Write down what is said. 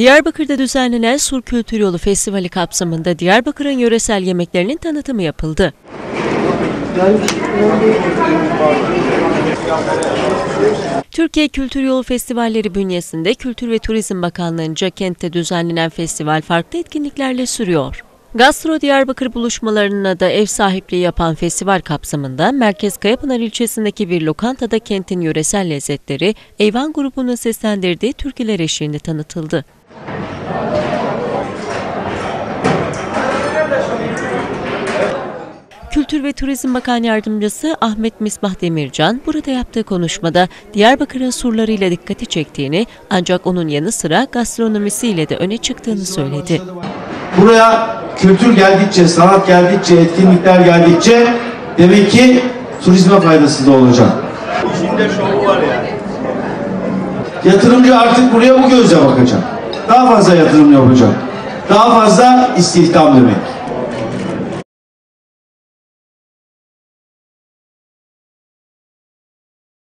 Diyarbakır'da düzenlenen Sur Kültür Yolu Festivali kapsamında Diyarbakır'ın yöresel yemeklerinin tanıtımı yapıldı. Türkiye Kültür Yolu Festivalleri bünyesinde Kültür ve Turizm Bakanlığı'nca kentte düzenlenen festival farklı etkinliklerle sürüyor. Gastro Diyarbakır buluşmalarına da ev sahipliği yapan festival kapsamında Merkez Kayapınar ilçesindeki bir lokantada kentin yöresel lezzetleri Eyvan grubunun seslendirdiği türküler eşliğinde tanıtıldı. Kültür ve Turizm Bakan Yardımcısı Ahmet Misbah Demircan burada yaptığı konuşmada Diyarbakır'ın surlarıyla dikkati çektiğini ancak onun yanı sıra gastronomisiyle de öne çıktığını söyledi. Buraya kültür geldikçe, sanat geldikçe, etkinlikler geldikçe demek ki turizme faydası da olacak. İçinde şovu var yani. Yatırımcı artık buraya bu gözle bakacak. Daha fazla yatırım yapacak. Daha fazla istihdam demek.